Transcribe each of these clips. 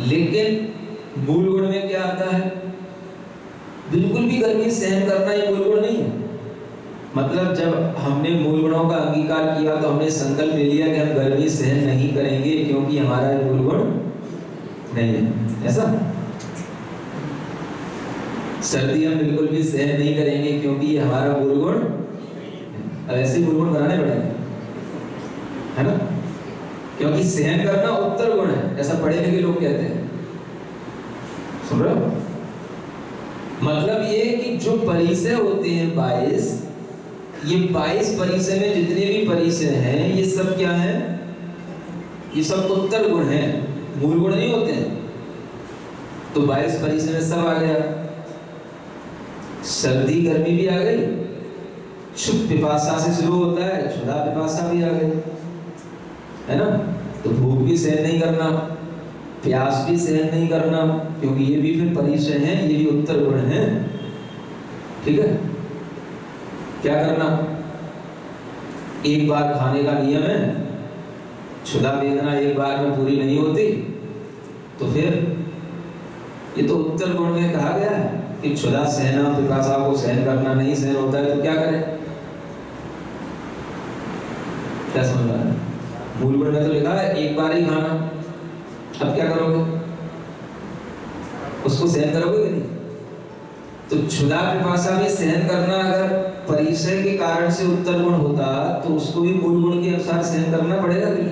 लेकिन मूल गुण में क्या आता है? बिल्कुल भी गर्मी सहन करना ये मूल गुण नहीं है। मतलब जब हमने मूल गुणों का अंगीकार किया तो हमने संकल्प ले लिया कि हम गर्मी सहन नहीं करेंगे क्योंकि हमारा मूल गुण नहीं है। ऐसा? सर्दी हम बिल्कुल भी सहन नहीं करेंगे क्योंकि ये हमारा मूल गुण ऐसे मूल गुण बनाने पड़ेंगे। है ना? क्योंकि सहन करना उत्तर गुण है, ऐसा पढ़े लिखे लोग कहते हैं। सुन रहे हो? मतलब ये कि जो परिचय होते हैं बाईस, ये बाईस परिचय में जितने भी परिचय हैं, ये सब क्या है? ये सब उत्तर गुण है, मूल गुण नहीं होते हैं। तो बाईस परिचय में सब आ गया। सर्दी, गर्मी भी आ गई क्षुप पिपासा से शुरू होता है, क्षुधा पिपासा भी आ गई। है ना? तो भूख भी सहन नहीं करना, प्यास भी सहन नहीं करना, क्योंकि ये भी फिर परिचय है, ये भी उत्तर गुण है। ठीक है? क्या करना? एक बार खाने का नियम है, क्षुधा वेदना एक बार में पूरी नहीं होती तो फिर ये तो उत्तर गुण में कहा गया है कि क्षुधा सहना, पिपासा को सहन करना नहीं, सहन होता है तो क्या करें? क्या समझ रहा है? मूल गुण में तो लिखा है, एक बार ही खाना। अब क्या करोगे? उसको सहन करोगे नहीं? तो क्षुधा पिपासा भी सहन करना अगर परिचय के कारण से उत्तर गुण होता तो उसको भी मूल गुण के अनुसार सहन करना पड़ेगा कि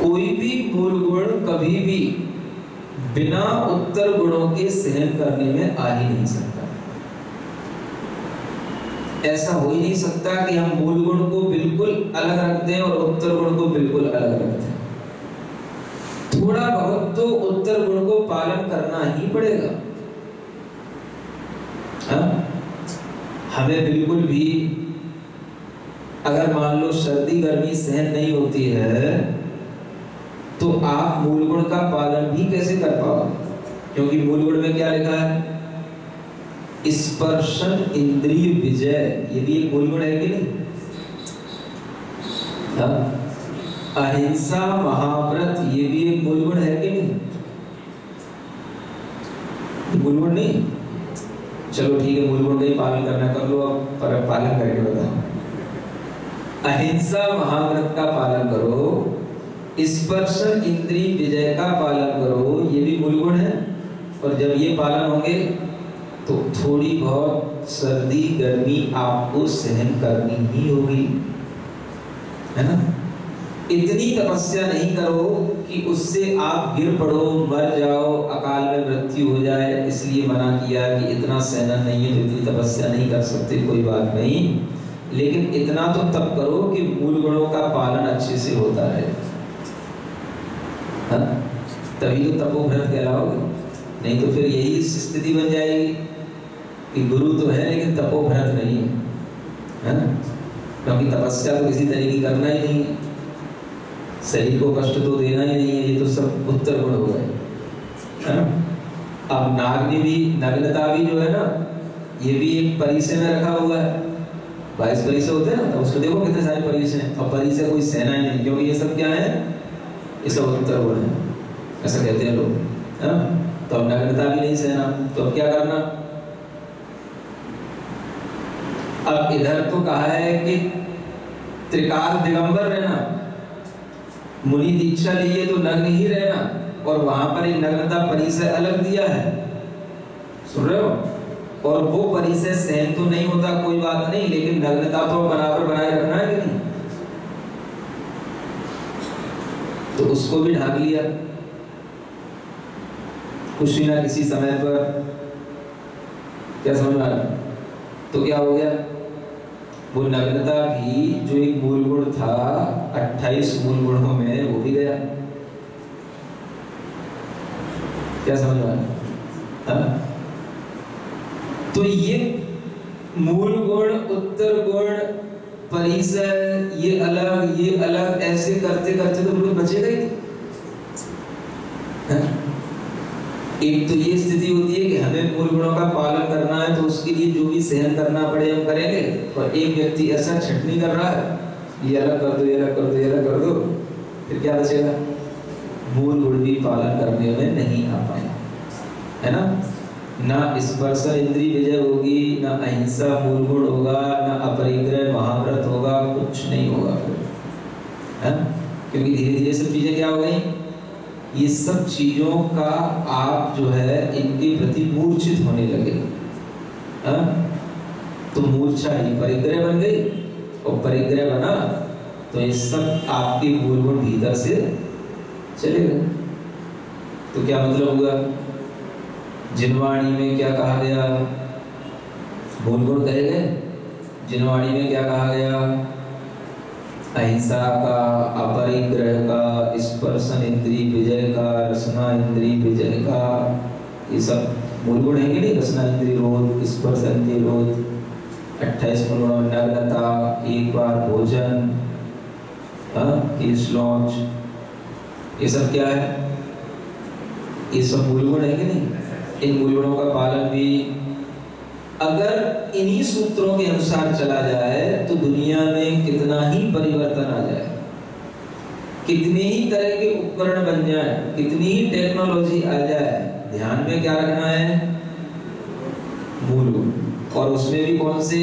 कोई भी मूल गुण कभी भी बिना उत्तर गुणों के सहन करने में आ ही नहीं सकता। ऐसा हो ही नहीं सकता कि हम मूल गुण को बिल्कुल अलग रख दें और उत्तर गुण को बिल्कुल अलग रख दें थोड़ा बहुत तो उत्तर गुण को पालन करना ही पड़ेगा। हा? हमें बिल्कुल भी, अगर मान लो सर्दी गर्मी सहन नहीं होती है तो आप मूल गुण का पालन भी कैसे कर पाओगे? क्योंकि मूल गुण में क्या लिखा है? स्पर्शन इंद्रिय विजय। ये भी एक गुण है कि नहीं? हाँ? अहिंसा महाव्रत, ये भी एक गुण है कि नहीं? गुण नहीं? चलो ठीक है गुण का पालन करना कर लो अब, पर पालन करके बताओ। अहिंसा महाव्रत का पालन करो, स्पर्शन इंद्रिय विजय का पालन करो, ये भी गुण है। और जब ये पालन होंगे तो थोड़ी बहुत सर्दी, गर्मी आपको सहन करनी ही होगी। है ना? इतनी तपस्या नहीं करो कि उससे आप गिर पड़ो, मर जाओ, अकाल में मृत्यु हो जाए। इसलिए मना किया कि इतना सहना नहीं है तो इतनी तपस्या नहीं कर सकते, कोई बात नहीं। लेकिन इतना तो तब करो कि मूल गुणों का पालन अच्छे से होता रहे। हाँ? तभी तो तपोभ्रत कहलाओगे। नहीं तो फिर यही स्थिति बन जाएगी। कि गुरु तो है, लेकिन तपोभ्रत नहीं है क्योंकि तपस्या तो किसी तरह की करना ही नहीं है। शरीर को कष्ट तो देना ही नहीं है, ये तो सब उत्तर गुण हो गए ना? अब नाग्नि भी, नग्नता भी जो है ना, ये भी एक परिचय में रखा हुआ है। बाईस परिचय होते हैं ना तो उसको देखो कितने सारे परिचय हैं। और परिचय कोई सेना ही नहीं, क्योंकि ये सब क्या है? ये सब उत्तर गुण है, ऐसा कहते हैं लोग, है ना? तो अब नग्नता भी नहीं सहना तो अब क्या करना? अब इधर तो कहा है कि त्रिकाल दिगंबर रहना। मुनि दीक्षा लिए तो नग्न ही रहना, और वहाँ पर एक नग्नता परिचय अलग दिया है। सुन रहे हो? और वो परिचय सहन तो नहीं होता, कोई बात नहीं, लेकिन नग्नता तो बराबर बनाए रखना है कि नहीं? तो उसको भी ढाक लिया। कुछ ना किसी समय पर। क्या समझ आ रहा तो क्या हो गया? वो नग्नता भी जो एक मूल गुण था 28 मूल गुणों में वो भी गया। क्या समझ आया तो ये मूल गुण उत्तर गुण परिसर, ये अलग ये अलग, ऐसे करते करते तो बचेगा ही है? एक तो ये स्थिति होती है कि हमें मूल गुणों का पालन करना है तो उसके लिए जो भी सहन करना पड़े हम करेंगे, और एक व्यक्ति ऐसा छटनी कर रहा है, ये अलग कर दो, ये अलग कर दो, ये अलग कर दो, फिर क्या बचेगा? मूल गुण भी पालन करने में नहीं आ पाए है ना? ना स्पर्श इंद्री विजय होगी, ना अहिंसा मूल गुण होगा, ना अपरिग्रह महाव्रत होगा, कुछ नहीं होगा। फिर है ना? क्योंकि धीरे धीरे सब चीज़ें क्या हो गई? ये सब चीज़ों का आप जो है इनके प्रति मूर्छित होने लगे। है? तो मूर्छा ही परिग्रह बन गई और परिग्रह बना तो ये सब आपके मूल गुण भीतर से चले गए। तो क्या मतलब हुआ? जिनवाणी में क्या कहा गया? मूल गुण कहे गए। जिनवाणी में क्या कहा गया? अहिंसा का, अपरिग्रह का स्पर्शन इंद्री विजय का, रसना इंद्री विजय का, ये सब मूल गुण है कि नहीं? रसना इंद्री रोध स्पर्श इंद्री रोध अट्ठाईस मूल गुणों, नग्नता, एक बार भोजन लॉन्च, ये सब क्या है? ये सब मूल गुण है कि नहीं? इन मूल गुणों का पालन भी अगर इन्हीं सूत्रों के अनुसार चला जाए तो दुनिया में कितना ही परिवर्तन आ जाए, कितने ही तरह के उपकरण बन जाए, कितनी ही टेक्नोलॉजी आ जाए, ध्यान में क्या रखना है? मूल और उसमें भी कौन से?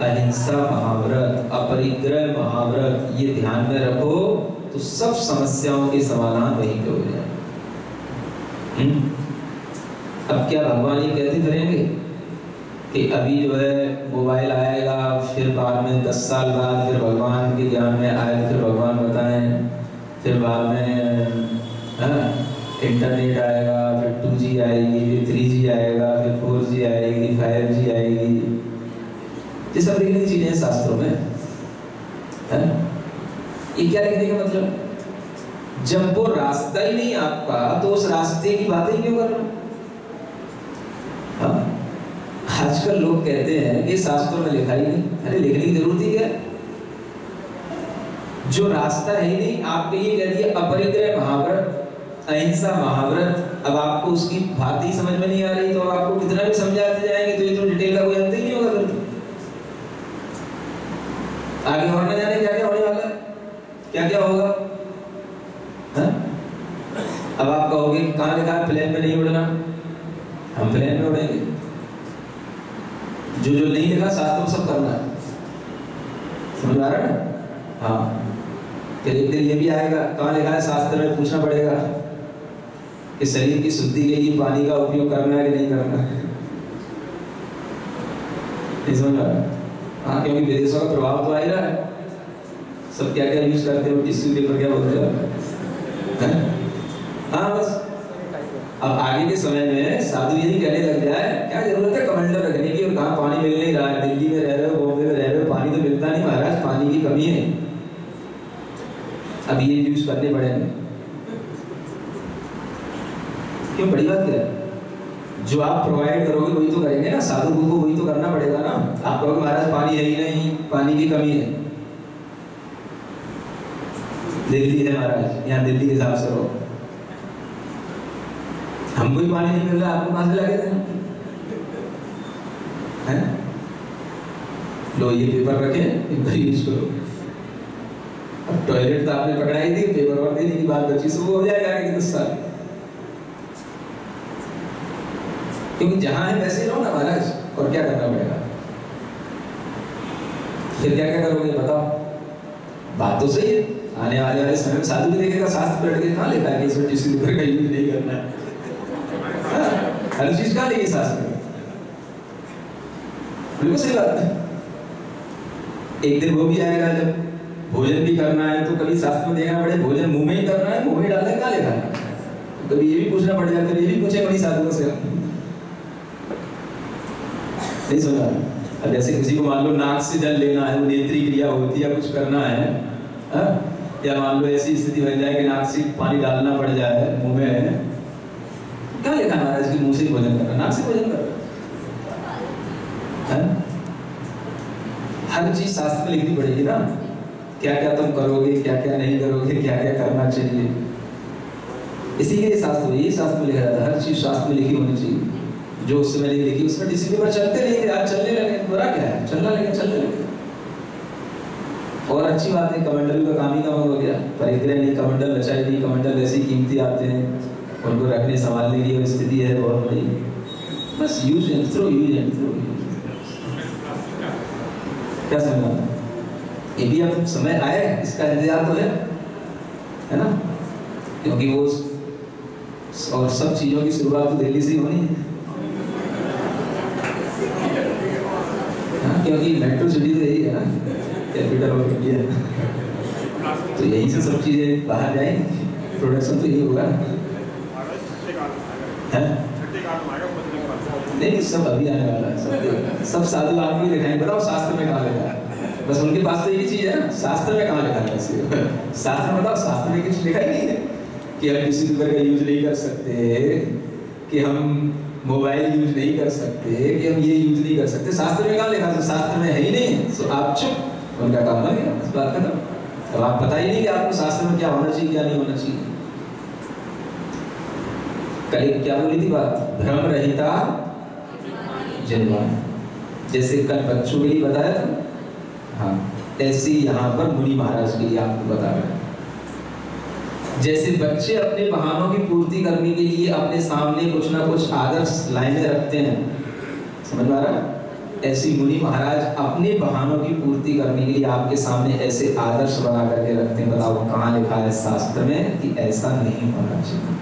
अहिंसा महाव्रत, अपरिग्रह महाव्रत, ये ध्यान में रखो तो सब समस्याओं के समाधान वहीं पे हो जाए। हम्म? अब क्या भगवान ये कहते करेंगे कि अभी जो है मोबाइल आएगा, फिर बाद में दस साल बाद फिर भगवान के ज्ञान में आए, फिर भगवान बताएँ, फिर बाद में हाँ इंटरनेट आएगा, फिर टू जी आएगी, फिर थ्री जी आएगा, फिर फोर जी आएगी, फाइव जी आएगी। ये सब लिखने की चीज़ें शास्त्रों में, है। ये क्या लिखने का मतलब? जब वो रास्ता ही नहीं आपका तो उस रास्ते की बातें क्यों कर रहे हाँ? आजकल लोग कहते हैं कि शास्त्रों में लिखा ही नहीं। अरे, लिखने की ज़रूरत ही क्या? जो रास्ता है नहीं आपके ये कह दिया, अपरिग्रह महाव्रत, अहिंसा महाव्रत। अब आपको उसकी बात ही समझ में नहीं आ रही तो आपको कितना भी समझाते जाएँगे तो ये तो डिटेल का कोई अंत ही नहीं होगा फिर आगे और न जाने क्या क्या होने वाला है। क्या क्या होगा? हा? अब आप कहोगे, कहाँ लिखा प्लेन में नहीं उड़ना। हम प्लेन में उड़ेंगे। जो जो नहीं लिखा शास्त्रों सब करना है। समझ आ रहा है? हाँ। एक दिन ये भी आएगा। कहाँ लिखा है? शास्त्र में पूछना पड़ेगा। कि शरीर की शुद्धि के लिए पानी का उपयोग करना है कि नहीं करना है? नहीं समझ आ रहा हाँ? क्योंकि विदेशों का प्रभाव तो आ ही रहा है। सब क्या क्या यूज़ करते हो टिश्यू पेपर क्या बोलते हैं? हाँ? बस। अब आगे के समय में साधु यही कहने लग जाए क्या ज़रूरत है कमेंडर रखने की और कहाँ पानी मिल नहीं रहा है दिल्ली में रह रहे हो बॉम्बे में रह रहे हो पानी तो मिलता नहीं महाराज पानी की कमी है अब ये करने पड़ेंगे क्यों बड़ी बात क्या जो आप प्रोवाइड करोगे, वही तो करेंगे ना। साधु को वही तो करना पड़ेगा ना। आप कहोगे, महाराज, पानी है ही नहीं, पानी की कमी है। दिल्ली है, महाराज। यहाँ दिल्ली के हिसाब से रहो। हमको ही पानी नहीं मिल रहा, आपको कहाँ से लगे थे। हैं? लो, ये पेपर रखे इनका यूज़ टॉयलेट तो आपने पकड़ाई थी पेपर और देने की बात बची सो हो जाएगा आगे दस साल। क्योंकि जहाँ है वैसे रहो ना महाराज, और क्या करना पड़ेगा? फिर क्या क्या करोगे बताओ? बात तो सही है। आने वाले वाले समय में साधु भी देखेगा शास्त्र पढ़ के कहाँ लिखा है कि इसमें टिश्यू पेपर का यूज़ नहीं करना है। हर चीज़ कहाँ लिखी शास्त्र बिल्कुल सही बात। है एक दिन वो भी आएगा जब भोजन भी करना है तो कभी शास्त्र में देखना पड़े, भोजन मुँह में ही करना है, मुँह में डालना है कहाँ लिखा है कभी ये भी पूछना पड़ जाता है ये भी पूछे बड़ी साधुओं से। नहीं समझ अब जैसे किसी को मान लो नाक से जल लेना है नेत्री क्रिया होती है कुछ करना है, हा? या मान लो ऐसी स्थिति बन जाए कि नाक से पानी डालना पड़ जाए, मुँह में क्या लिखा महाराज की मुँह से भोजन करना, नाक से भोजन करना। हर चीज़ शास्त्र में लिखनी पड़ेगी ना। क्या क्या तुम करोगे क्या क्या नहीं करोगे क्या क्या करना चाहिए? इसीलिए शास्त्र ये शास्त्र में लिखा जाता है, हर चीज़ शास्त्र में लिखी होनी चाहिए। जो उस समय नहीं लिखी उसमें डिसिप्लिन पर चलते रहेंगे आज चलने लगे, बुरा क्या है? चलना लगे, चलने लगे। और अच्छी बात है, कमंडल का काम ही कम हो गया। परिग्रह नहीं, कमंडल रचाई नहीं कमंडल ऐसी कीमती आते हैं, उनको रखने, संभालने की स्थिति है, बहुत बड़ी। बस use and throw use and throw क्या समझना ये भी अब समय आया इसका इंतज़ार तो है है ना? क्योंकि वो और सब चीज़ों की शुरुआत तो दिल्ली से होनी है। हाँ, क्योंकि मेट्रो सिटी तो यही है ना कैपिटल ऑफ़ इंडिया तो यहीं से सब चीज़ें बाहर जाएँगी प्रोडक्शन तो यही होगा। नहीं सब अभी आने वाला है सब सब साधु आदमी दिखाएँगे बताओ शास्त्र में कहा है? बस उनके पास तो यही चीज़ है ना। शास्त्र में कहाँ लिखा है शास्त्र में बताओ शास्त्र में कुछ लिखा ही नहीं है कि हम किसी दूसरे का यूज़ नहीं कर सकते, कि हम मोबाइल यूज़ नहीं कर सकते, कि हम ये यूज़ नहीं कर सकते। शास्त्र में कहाँ लिखा शास्त्र में है ही नहीं। तो आप चुप। उनका काम बन गया। इस बात खत्म। अब आप पता ही नहीं कि आपको शास्त्र में क्या होना चाहिए, क्या नहीं होना चाहिए। कल क्या बोली थी बात? भ्रम रहता जन्म। जैसे कल बच्चों के लिए बताया था। हाँ ऐसे यहाँ पर मुनि महाराज के लिए आपको बता रहे हैं। जैसे बच्चे अपने बहानों की पूर्ति करने के लिए अपने सामने कुछ ना कुछ आदर्श लाइनें रखते हैं, समझ आ रहा ऐसी मुनि महाराज अपने बहानों की पूर्ति करने के लिए आपके सामने ऐसे आदर्श बना करके रखते हैं। बताओ, कहाँ लिखा है शास्त्र में कि ऐसा नहीं होना चाहिए?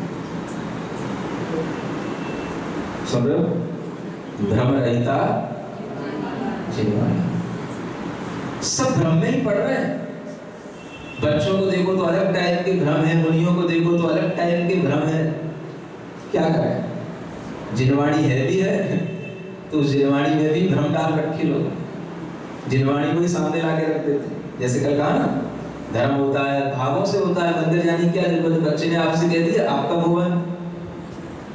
सुन रहे हो? भ्रम रहता सब भ्रम में ही पढ़ रहे हैं। बच्चों को देखो तो अलग टाइप के भ्रम है, मुनियों को देखो तो अलग टाइप के भ्रम है। क्या करें? जिनवाणी है भी है तो उस जिनवाणी में भी भ्रम डाल रखे लोग। जिनवाणी को ही सामने ला के रख देते जैसे कल कहा ना, धर्म होता है, भावों से होता है, मंदिर जाने क्या ज़रूरत बच्चे ने आपसे कह दिया आपका भुवन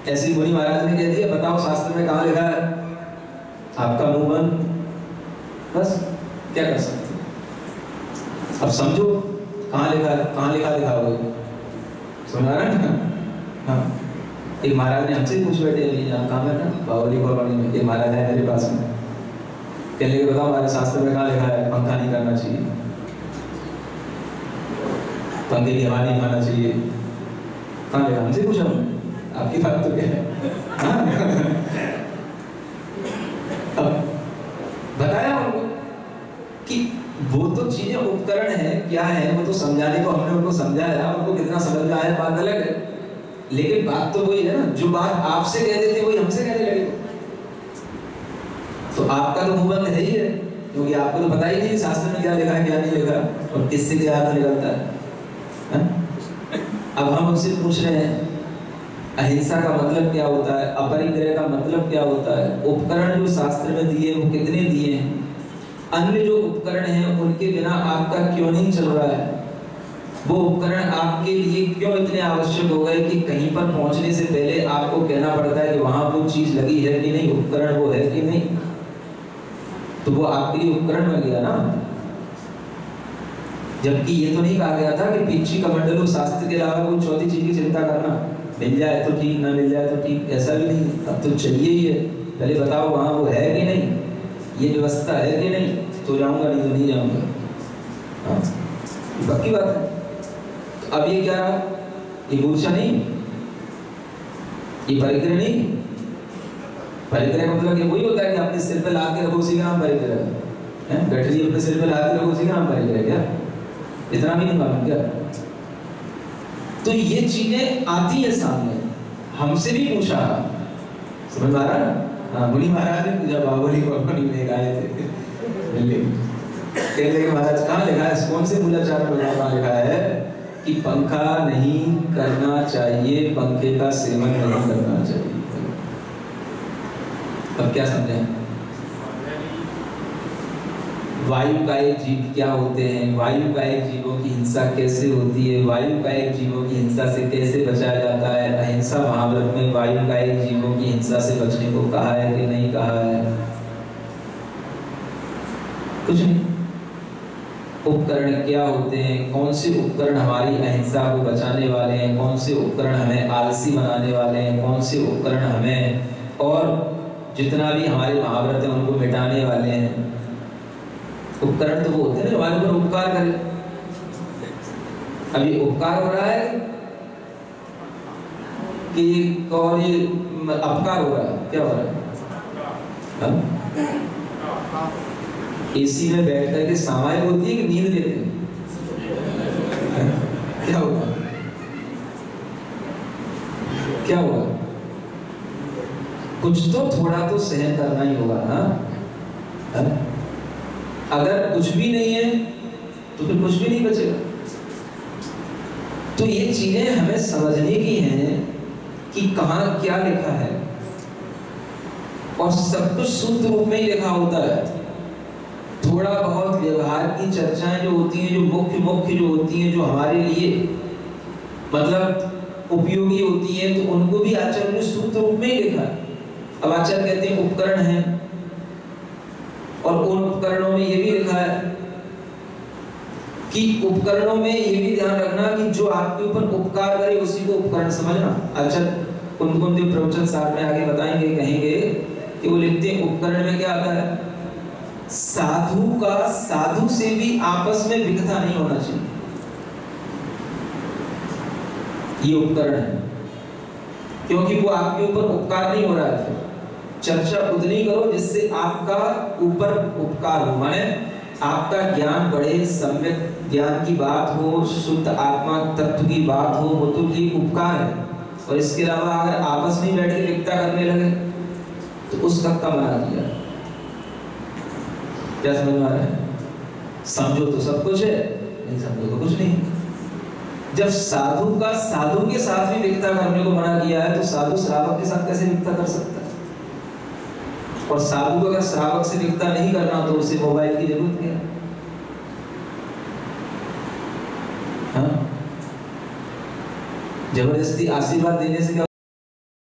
ऐसी मुनि महाराज ने कह दिया, बताओ शास्त्र में कहा लिखा है? आपका मुँह बंद बस, क्या कर सकते अब समझो, कहाँ लिखा कहाँ लिखा लिखा हुआ सुना रहे ना? हाँ। एक महाराज ने हमसे पूछ बैठे अभी यहाँ काम है ना बावली कॉलोनी में। एक महाराज है मेरे पास में। कहने के बताओ हमारे शास्त्र में कहाँ लिखा है? पंखा नहीं करना चाहिए। पंखे की हवा नहीं खाना चाहिए। कहाँ लिखा? हमसे पूछा आपकी बात तो क्या है हाँ अब बताया उनको कि वो तो चीज़ें उपकरण है, क्या है, वो तो समझाने को हमने उनको समझाया, उनको कितना समझ में आया, बात अलग है। लेकिन बात तो वही है ना, जो बात आपसे कह देते वही हमसे कहने लगे। तो आपका तो मुँह है ही है, क्योंकि आपको तो पता ही नहीं शास्त्र में क्या लिखा है, क्या नहीं लिखा, और किससे क्या अर्थ निकलता है, हा? अब हम उनसे पूछ रहे हैं, अहिंसा का मतलब क्या होता है, अपरिग्रह का मतलब क्या होता है, उपकरण जो शास्त्र में दिए वो कितने दिए हैं? अन्य जो उपकरण हैं, उनके बिना आपका क्यों नहीं चल रहा है? वो उपकरण आपके लिए क्यों इतने आवश्यक हो गए कि कहीं पर पहुँचने से पहले आपको कहना पड़ता है कि वहाँ वो चीज़ लगी है कि नहीं, उपकरण वो है कि नहीं? तो वो आपके लिए उपकरण बन गया ना? जबकि ये तो नहीं कहा गया था कि पिछी कमंडलों शास्त्र के अलावा कोई चौथी चीज़ की चिंता करना। मिल जाए तो ठीक, ना मिल जाए तो ठीक, ऐसा भी नहीं। अब तो चाहिए ही है। पहले बताओ वहाँ वो है कि नहीं? ये व्यवस्था है कि नहीं? तो जाऊँगा, नहीं तो नहीं जाऊँगा। हाँ। पक्की बात है। तो अब ये क्या रहा? ये मूर्छा नहीं ये परिग्रह नहीं। परिग्रह मतलब ये वही होता है कि अपने सिर पे ला के रखो, उसी का नाम परिग्रह गठरी अपने सिर पे ला के रखो, उसी का नाम परिग्रह क्या? इतना भी नहीं मालूम क्या? तो ये चीज़ें आती है सामने। हमसे भी पूछा। समझ आ रहा हाँ? मुनि महाराज ने बाहुली कॉलोनी में आए थे। कहते लगे महाराज, कहाँ लिखा है? कौन से मूलाचार में कहाँ लिखा है? कि पंखा नहीं करना चाहिए, पंखे का सेवन नहीं करना चाहिए। अब क्या समझे? वायु का जीव क्या होते हैं? वायु का जीवों की हिंसा कैसे होती है? वायु का जीवों की हिंसा से कैसे बचाया जाता है? अहिंसा महाव्रत में वायु का जीवों की हिंसा से बचने को कहा है कि नहीं कहा है? कुछ नहीं। उपकरण क्या होते हैं? कौन से उपकरण हमारी अहिंसा को बचाने वाले हैं? कौन से उपकरण हमें आलसी बनाने वाले हैं? कौन से उपकरण हमें और जितना भी हमारे महाव्रत है, उनको मिटाने वाले हैं? उपकरण तो वो होते हैं ना, हमारे ऊपर उपकार करे। अब ये उपकार हो रहा है कि और ये अपकार हो रहा है? क्या हो रहा है? एसी में बैठ करके सामायिक होती है कि नींद लेते हैं? क्या होगा क्या होगा कुछ तो थोड़ा तो सहन करना ही होगा ना है? अगर कुछ भी नहीं है तो फिर कुछ भी नहीं बचेगा। तो ये चीज़ें हमें समझने की हैं कि कहाँ क्या लिखा है। और सब कुछ शुद्ध रूप में ही लिखा होता है। थोड़ा बहुत व्यवहार की चर्चाएँ जो होती हैं, जो मुख्य मुख्य जो होती हैं, जो हमारे लिए मतलब उपयोगी होती हैं तो उनको भी आचार्य ने शुद्ध रूप में ही लिखा अब आचार्य कहते हैं उपकरण है। और उन उपकरणों में ये भी लिखा है कि उपकरणों में ये भी ध्यान रखना कि जो आपके ऊपर उपकार करे, उसी को उपकरण समझना। अच्छा कुंद देव प्रवचन सार में आगे बताएँगे, कहेंगे कि वो लिखते हैं, उपकरण में क्या आता है? साधु का, साधु से भी आपस में विकता नहीं होना चाहिए। ये उपकरण है। क्योंकि वो आपके ऊपर उपकार नहीं हो रहा है। चर्चा उतनी करो, जिससे आपका ऊपर उपकार हो। माने आपका ज्ञान बढ़े सम्यक ज्ञान की बात हो, शुद्ध आत्मा तत्व की बात हो, वो तो ठीक उपकार है। और इसके अलावा अगर आपस में बैठ के विकता करने लगे तो उस तक का मना किया क्या समझ में आ रहा है? समझो तो सब कुछ है नहीं समझो तो कुछ नहीं। जब साधु का, साधु के साथ भी विकता करने को मना किया है तो साधु श्रावक के साथ कैसे विकता कर सकता और साधु को अगर श्रावक से निपटा नहीं करना तो उसे मोबाइल की ज़रूरत क्या? हाँ? ज़बरदस्ती आशीर्वाद देने से क्या